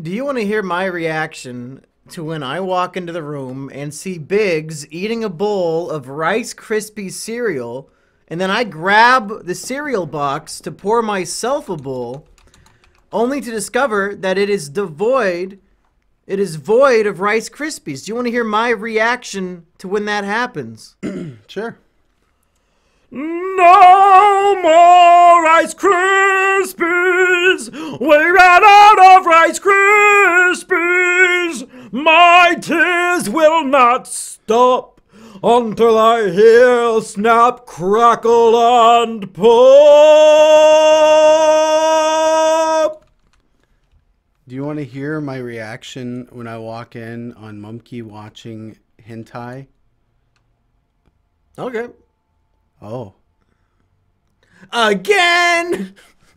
Do you want to hear my reaction to when I walk into the room and see Biggs eating a bowl of Rice Krispie cereal, and then I grab the cereal box to pour myself a bowl, only to discover that it is devoid, it is void of Rice Krispies. Do you want to hear my reaction to when that happens? Sure. No more Rice Krispies! We ran out of Rice Krispies! My tears will not stop until I hear snap, crackle, and pop! Do you want to hear my reaction when I walk in on Mumkey watching hentai? Okay. Oh. Again!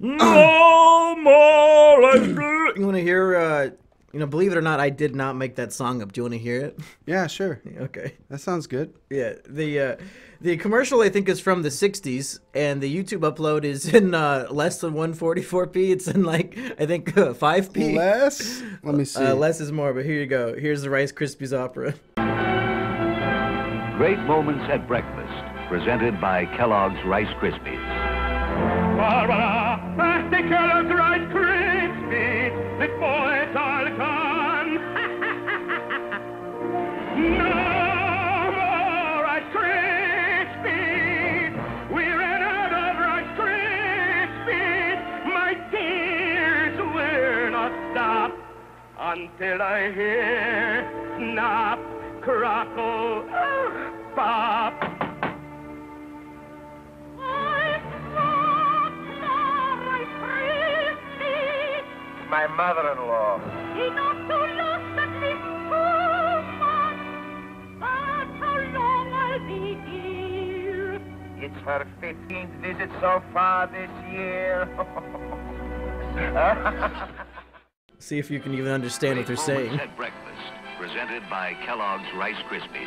no more! You want to hear, uh, you know, believe it or not, I did not make that song up. Do you want to hear it? Yeah, sure. Okay. That sounds good. Yeah, the uh, the commercial I think is from the '60s, and the YouTube upload is in uh, less than 144p. It's in like I think uh, 5p. Less? Let me see. Uh, less is more, but here you go. Here's the Rice Krispies opera. Great moments at breakfast, presented by Kellogg's Rice Krispies. Barbara, plastic Kellogg's Rice Krispies, until I hear snap, crackle, pop. My mother-in-law. It's her 15th visit so far this year. See if you can even understand what they're saying. at breakfast, presented by Kellogg's Rice Krispies.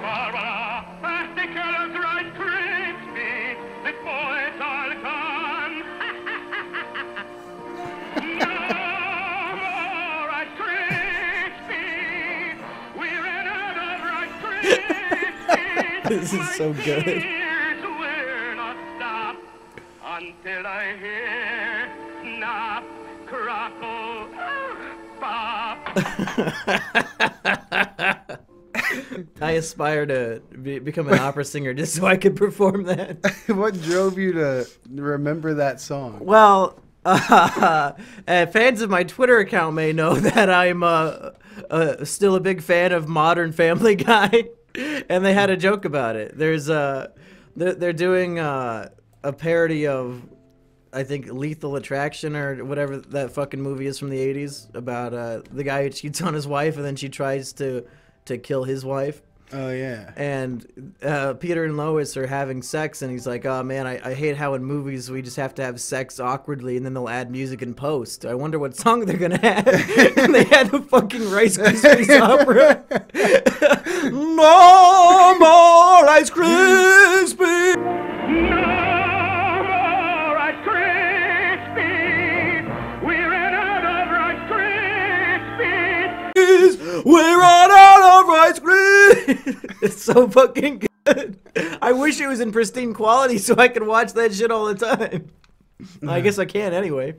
Barbara, plastic Kellogg's Rice Krispies, the boys are gone. no more Rice Krispies. We ran out of Rice Krispies. This is so good. I aspire to be, become an opera singer just so I could perform that. what drove you to remember that song? Well, uh, uh, fans of my Twitter account may know that I'm uh, uh, still a big fan of Modern Family Guy, and they had a joke about it. There's uh, they're, they're doing uh, a parody of, I think, Lethal Attraction or whatever that fucking movie is from the '80s about uh, the guy who cheats on his wife and then she tries to to kill his wife Oh, yeah. and uh, Peter and Lois are having sex, and he's like, "Oh man, I, I hate how in movies we just have to have sex awkwardly, and then they'll add music in post. I wonder what song they're gonna have." and they had the fucking Rice Krispies opera. no more Rice Krispies. No it's so fucking good. I wish it was in pristine quality so I could watch that shit all the time. I guess I can anyway.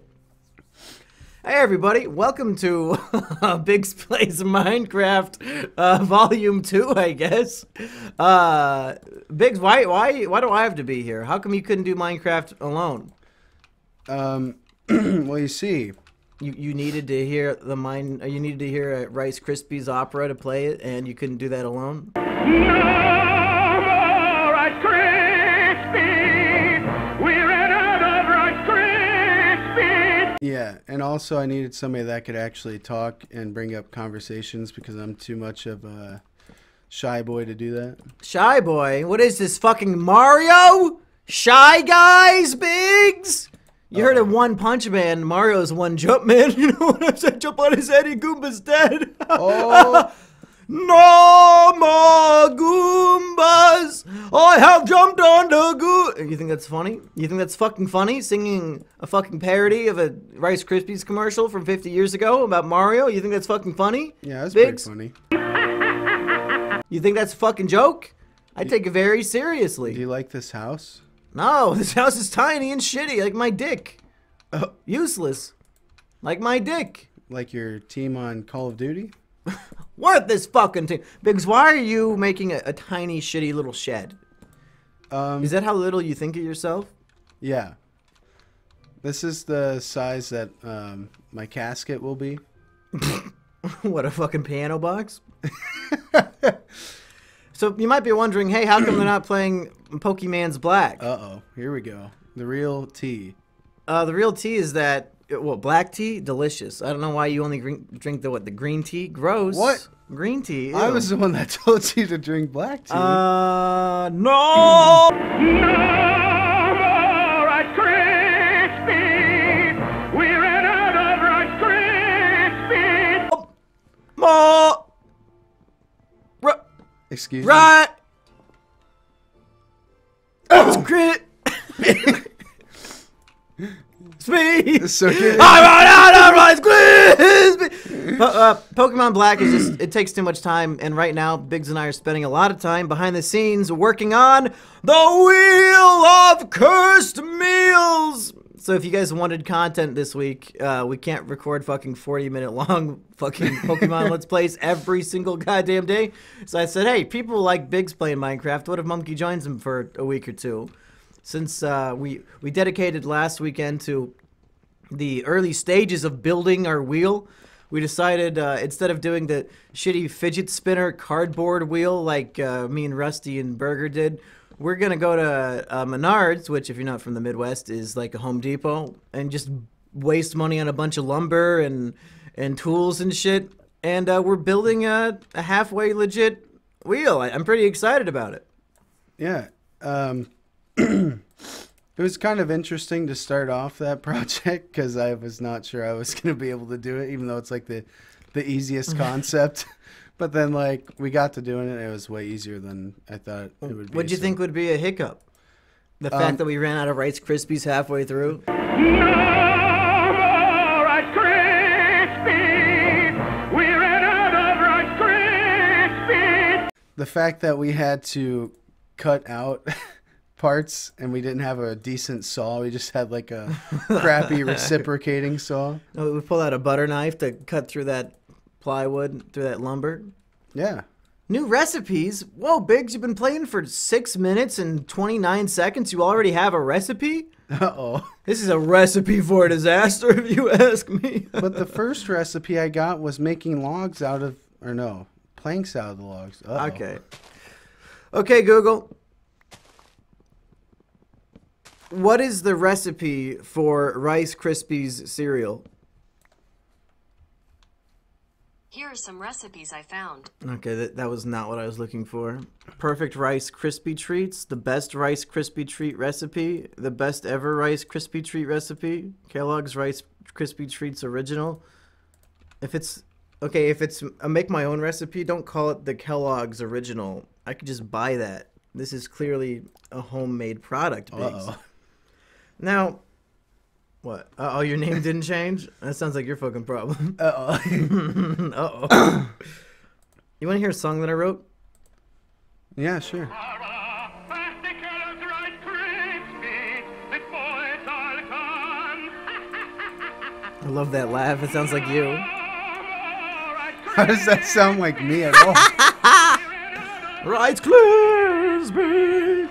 Hey everybody, welcome to Big's Plays Minecraft uh, Volume 2, I guess. Uh, Biggs, why, why, why do I have to be here? How come you couldn't do Minecraft alone? Um, well, you see, You, you needed to hear the mine. uh, You needed to hear uh, Rice Krispies opera to play it, and you couldn't do that alone. No Rice Krispies. We ran out of Rice Krispies. yeah, and also I needed somebody that could actually talk and bring up conversations because I'm too much of a shy boy to do that. Shy boy, what is this fucking Mario? Shy guys, Biggs. You heard of oh. One Punch Man? Mario's One Jump Man. You know what I'm saying? Jump on his head, and Goomba's dead. Oh, No more Goombas. I have jumped on the goo. You think that's funny? You think that's fucking funny? Singing a fucking parody of a Rice Krispies commercial from 50 years ago about Mario? You think that's fucking funny? Yeah, that's Biggs? pretty funny. You think that's a fucking joke? I take it very seriously. Do you like this house? No, this house is tiny and shitty, like my dick. Useless. Like my dick. Like your team on Call of Duty? Worth this fucking thing. Biggs, why are you making a, a tiny, shitty little shed? Um, Is that how little you think of yourself? yeah. This is the size that um, my casket will be. what, a fucking piano box? So you might be wondering, hey, how come they're not playing Pokemon's Black? Uh oh, here we go. The real tea. Uh, the real tea is that, well, black tea, delicious. I don't know why you only green, drink the, what, the green tea? Gross. What? Green tea. I was the one that told you to drink black tea. Uh, no! No Excuse me. Right! It's crit! Speed! So good. I run out of Rice Krispies! Po- uh, Pokemon Black is just, it takes too much time, and right now, Biggs and I are spending a lot of time behind the scenes working on the Wheel of Cursed Meals! So if you guys wanted content this week, uh, we can't record fucking 40 minute long fucking Pokemon Let's Plays every single goddamn day. So I said, hey, people like Biggs playing Minecraft. What if Mumkey joins him for a week or two? Since uh, we, we dedicated last weekend to the early stages of building our wheel, we decided uh, instead of doing the shitty fidget spinner cardboard wheel like uh, me and Rusty and Burger did, we're gonna go to uh, Menards, which if you're not from the Midwest is like a Home Depot, and just waste money on a bunch of lumber and and tools and shit. And uh, we're building a, a halfway legit wheel. I, I'm pretty excited about it. Yeah. Um, it was kind of interesting to start off that project because I was not sure I was going to be able to do it, even though it's like the the easiest concept. But then like we got to doing it, it was way easier than I thought it would be. What do you so- think would be a hiccup? The fact Um, that we ran out of Rice Krispies halfway through. No more Rice Krispies. We ran out of Rice Krispies. The fact that we had to cut out parts and we didn't have a decent saw, we just had like a crappy reciprocating saw. No, we pulled out a butter knife to cut through that plywood, through that lumber. Yeah. New recipes? Whoa, Biggs, you've been playing for six minutes and 29 seconds. You already have a recipe? Uh oh. This is a recipe for a disaster, if you ask me. But the first recipe I got was making logs out of, or no, planks out of the logs. Uh-oh. okay. Okay, Google. What is the recipe for Rice Krispies cereal? Here are some recipes I found. Okay, that, that was not what I was looking for. Perfect Rice Krispie treats, the best Rice Krispie treat recipe, the best ever Rice Krispie treat recipe, Kellogg's Rice Krispie treats original. If it's okay, if it's a make my own recipe, don't call it the Kellogg's original. I could just buy that. This is clearly a homemade product. Biggs. Uh-oh. Now, what? Uh, oh, your name didn't change? That sounds like your fucking problem. Uh-oh. uh oh. you want to hear a song that I wrote? yeah, sure. Plastic Kellogg's Rice Krispies. The boys all gone. I love that laugh. It sounds like you. No more Rice How does that sound like me at all? right, Rice Krispies.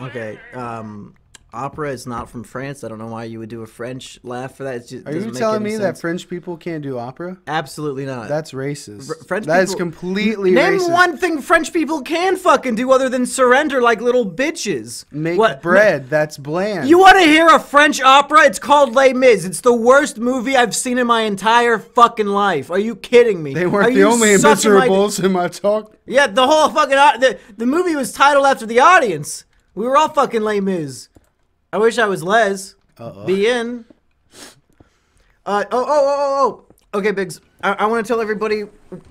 okay. Um, opera is not from France. I don't know why you would do a French laugh for that. Just Are you telling me sense. that French people can't do opera? Absolutely not. That's racist. Fr- French That is people- completely Name racist. one thing French people can fucking do other than surrender like little bitches. Make What- bread. That's bland. You want to hear a French opera? It's called Les Mis. It's the worst movie I've seen in my entire fucking life. Are you kidding me? they weren't the you only sucking my- miserables in my talk. Yeah, the whole fucking uh, the, the movie was titled after the audience. We were all fucking Les Mis. I wish I was Les. Uh-oh. Be in. Uh oh oh oh oh oh. Okay, Biggs. I, I want to tell everybody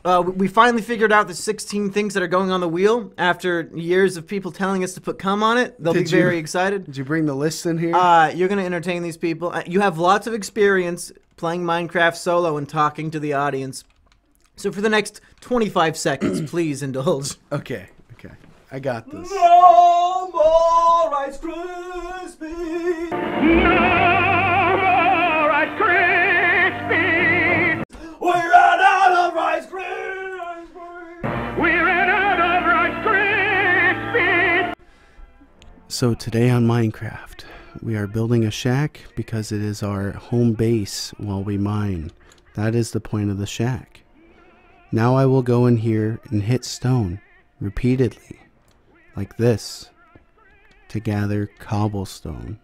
uh, we finally figured out the 16 things that are going on the wheel after years of people telling us to put cum on it. They'll Did be you- very excited. Did you bring the list in here? Uh, you're going to entertain these people. Uh, You have lots of experience playing Minecraft solo and talking to the audience. So for the next 25 seconds, please indulge. okay, okay. I got this. No more Rice Krispies. So today on Minecraft, we are building a shack because it is our home base while we mine. That is the point of the shack. Now I will go in here and hit stone repeatedly, like this, to gather cobblestone.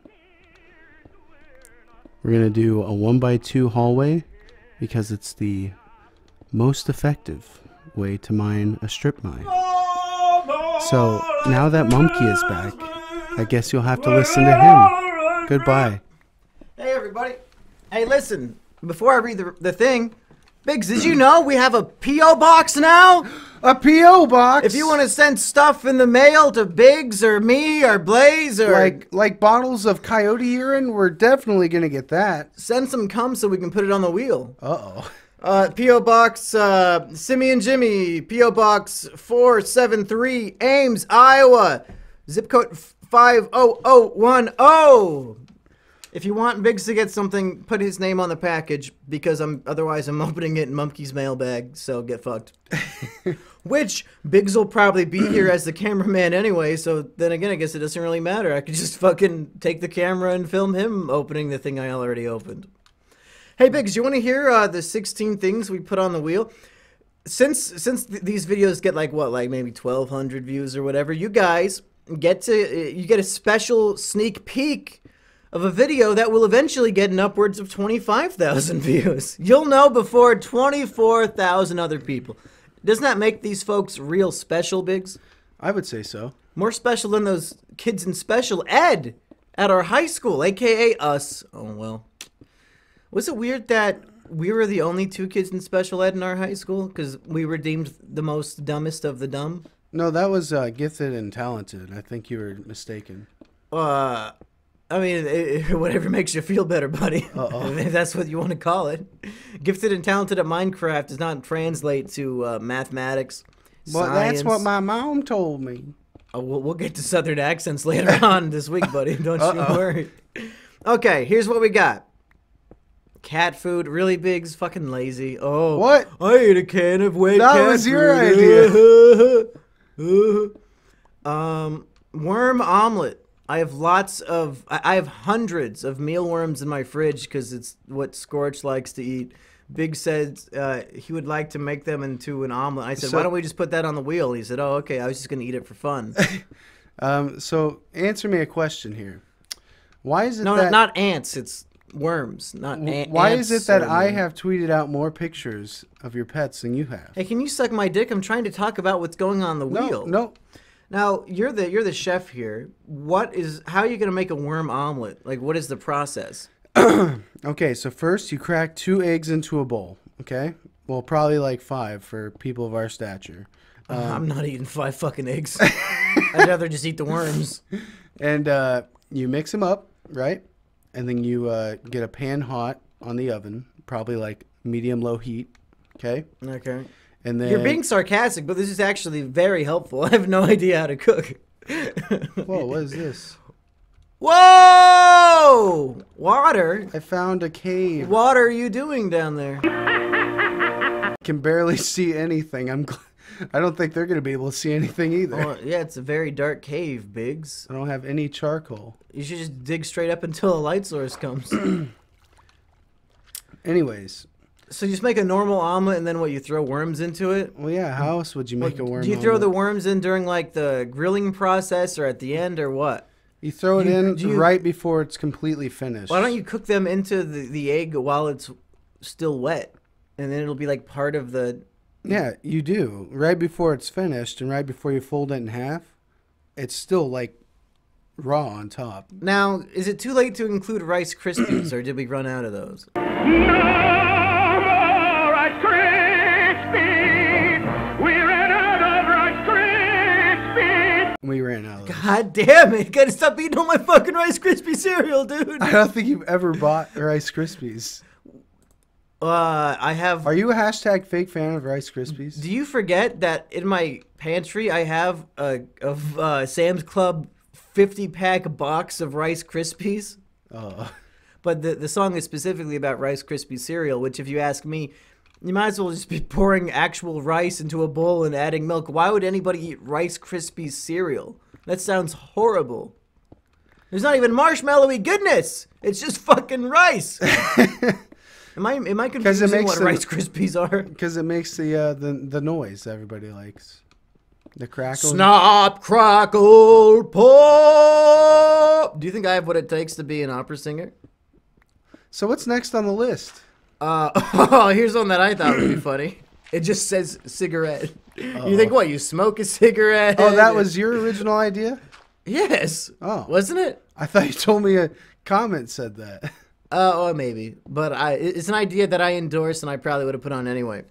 We're going to do a 1 by 2 hallway because it's the most effective way to mine a strip mine. So now that Mumkey is back, I guess you'll have to listen to him. Goodbye. Hey, everybody. Hey, listen. Before I read the, the thing, Biggs, did you know we have a P.O. box now? A PO box. If you want to send stuff in the mail to Biggs or me or Blaze or like like bottles of coyote urine, we're definitely gonna get that. send some cum so we can put it on the wheel. Uh oh. Uh, P.O. Box, uh, Simian Jimmy, P.O. Box 473, Ames, Iowa, zip code 50010. If you want Biggs to get something, put his name on the package because I'm otherwise I'm opening it in Mumkey's mailbag, so get fucked. Which Biggs will probably be here as the cameraman anyway, so then again, I guess it doesn't really matter. I could just fucking take the camera and film him opening the thing I already opened. Hey Biggs, you want to hear uh, the 16 things we put on the wheel? Since since th- these videos get like what, like maybe 1,200 views or whatever, you guys get to uh, you get a special sneak peek of a video that will eventually get an upwards of 25,000 views. You'll know before 24,000 other people. Doesn't that make these folks real special, Biggs? I would say so. More special than those kids in special ed at our high school, aka us. Oh well. Was it weird that we were the only two kids in special ed in our high school because we were deemed the most dumbest of the dumb? No, that was uh, gifted and talented. I think you were mistaken. Uh, I mean, it, whatever makes you feel better, buddy. if that's what you want to call it. Gifted and talented at Minecraft does not translate to uh, mathematics. Well, that's what my mom told me. Oh, we'll, we'll get to southern accents later on this week, buddy. Don't you Uh-oh. worry. Okay, here's what we got. Cat food, really big's fucking lazy. Oh, What? I ate a can of wet That cat was your food. um, worm omelet. I have lots of. I have hundreds of mealworms in my fridge because it's what Scorch likes to eat. Big said uh, he would like to make them into an omelet. I said, So- why don't we just put that on the wheel? He said, oh, okay. I was just gonna eat it for fun. Um, so answer me a question here. Why is it No, that not ants. It's worms, not w- ant. why is it that I have? have tweeted out more pictures of your pets than you have? Hey, can you suck my dick? I'm trying to talk about what's going on the no, wheel. no. Now you're the you're the chef here. What is? How are you gonna make a worm omelet? Like, what is the process? Okay, so first you crack two eggs into a bowl. Okay, well probably like five for people of our stature, I'm not eating five fucking eggs. I'd rather just eat the worms. and uh, you mix them up, right? And then you uh, get a pan hot on the oven, probably like medium low heat. Okay, Okay. And then You're being sarcastic, but this is actually very helpful. I have no idea how to cook. Whoa, what is this? Whoa! Water. I found a cave. What are you doing down there? Can barely see anything. I'm. Gl- I don't think they're gonna be able to see anything either. Well, yeah, it's a very dark cave, Biggs. I don't have any charcoal. You should just dig straight up until a light source comes. Anyways, so you just make a normal omelet, and then what? You throw worms into it. well, yeah. How else would you make a worm? Do you throw the worms in during like the grilling process, or at the end, or what? You throw it you- in you- right before it's completely finished. Why don't you cook them into the, the egg while it's still wet, and then it'll be like part of the. Yeah, you do. Right before it's finished and right before you fold it in half, it's still like raw on top. Now, is it too late to include Rice Krispies, or did we run out of those? No We ran out. God damn it! Gotta stop eating all my fucking Rice Krispie cereal, dude. I don't think you've ever bought Rice Krispies. Uh, I have. Are you a hashtag fake fan of Rice Krispies? Do you forget that in my pantry I have a of uh, Sam's Club 50 pack box of Rice Krispies? Oh, But the the song is specifically about Rice Krispie cereal, which if you ask me, you might as well just be pouring actual rice into a bowl and adding milk. Why would anybody eat Rice Krispies cereal? That sounds horrible. There's not even marshmallowy goodness. It's just fucking rice. am I am I it confusing makes what the- Rice Krispies are? because it makes the uh, the the noise everybody likes. The crackle. Snap, crackle, pop. Do you think I have what it takes to be an opera singer? So what's next on the list? Uh, oh, here's one that I thought would be funny. It just says cigarette. You think what? You smoke a cigarette? Oh, that was your original idea. yes. Oh. wasn't it? I thought you told me a comment said that. Uh, oh, maybe. But I, it's an idea that I endorse, and I probably would have put on anyway.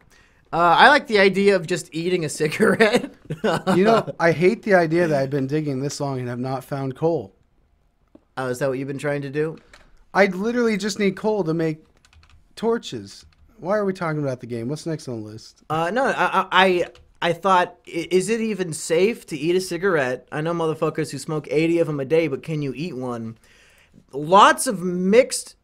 Uh, I like the idea of just eating a cigarette. You know, I hate the idea that I've been digging this long and have not found coal. oh, is that what you've been trying to do? I literally just need coal to make torches. Why are we talking about the game? What's next on the list? Uh, no, I, I, I thought, is it even safe to eat a cigarette? I know motherfuckers who smoke 80 of them a day, but can you eat one? Lots of mixed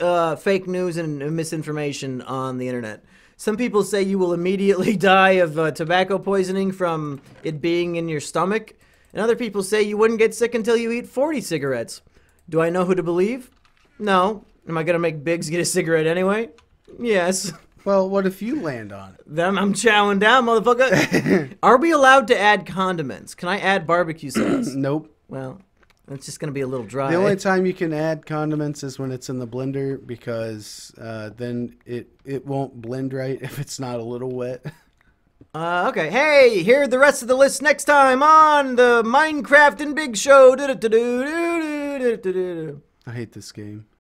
uh, fake news and misinformation on the internet. Some people say you will immediately die of uh, tobacco poisoning from it being in your stomach, and other people say you wouldn't get sick until you eat 40 cigarettes. Do I know who to believe? No. Am I gonna make Biggs get a cigarette anyway? Yes. Well, what if you land on it? Then I'm chowing down, motherfucker. Are we allowed to add condiments? Can I add barbecue sauce? nope. Well, it's just going to be a little dry. The only time you can add condiments is when it's in the blender because uh, then it it won't blend right if it's not a little wet. Uh, okay. Hey, hear the rest of the list next time on the Minecraft and Big Show. I hate this game.